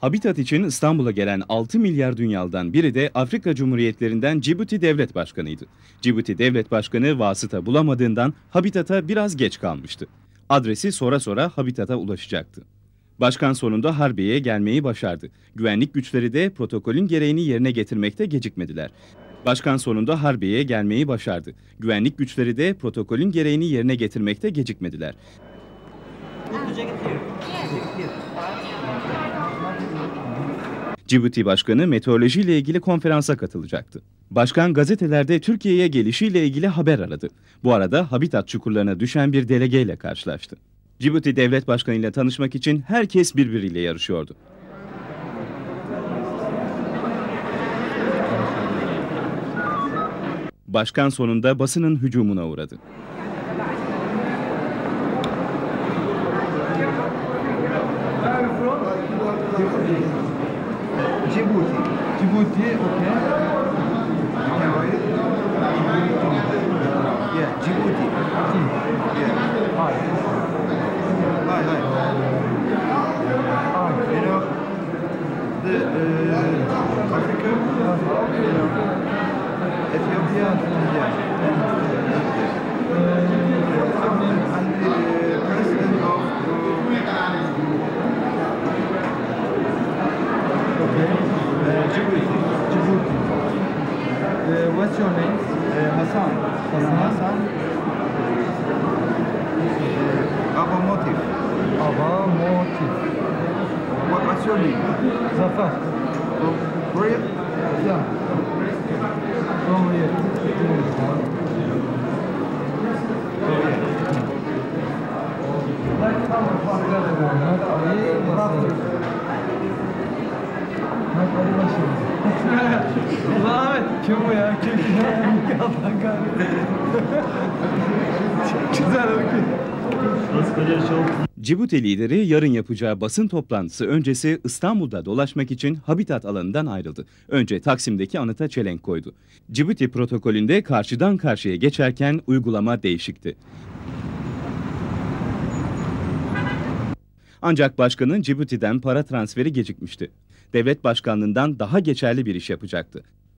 Habitat için İstanbul'a gelen 6 milyar dünyalıdan biri de Afrika Cumhuriyetlerinden Cibuti Devlet Başkanı'ydı. Cibuti Devlet Başkanı vasıta bulamadığından Habitat'a biraz geç kalmıştı. Adresi sonra sonra Habitat'a ulaşacaktı. Başkan sonunda Harbiye'ye gelmeyi başardı. Güvenlik güçleri de protokolün gereğini yerine getirmekte gecikmediler. Başkan sonunda Harbiye'ye gelmeyi başardı. Güvenlik güçleri de protokolün gereğini yerine getirmekte gecikmediler. Cibuti Başkanı meteorolojiyle ilgili konferansa katılacaktı. Başkan gazetelerde Türkiye'ye gelişiyle ilgili haber aradı. Bu arada habitat çukurlarına düşen bir delegeyle karşılaştı. Cibuti Devlet Başkanı ile tanışmak için herkes birbiriyle yarışıyordu. Başkan sonunda basının hücumuna uğradı. Gauthier. Du Gauthier, ok. Djibouti. Djibouti. Uh, what's your name? Uh, Hassan. Hassan. Hassan. Abba Motif. Ava Motif. What, what's your name? Zafar. From Korea? Yeah. From here. Ulan Ahmet kim bu ya? Kim? Allah kahretsin. Çok güzel okuyor. Cibuti lideri yarın yapacağı basın toplantısı öncesi İstanbul'da dolaşmak için Habitat alanından ayrıldı. Önce Taksim'deki anıta çelenk koydu. Cibuti protokolünde karşıdan karşıya geçerken uygulama değişikti. Ancak başkanın Cibuti'den para transferi gecikmişti. Devlet başkanlığından daha geçerli bir iş yapacaktı.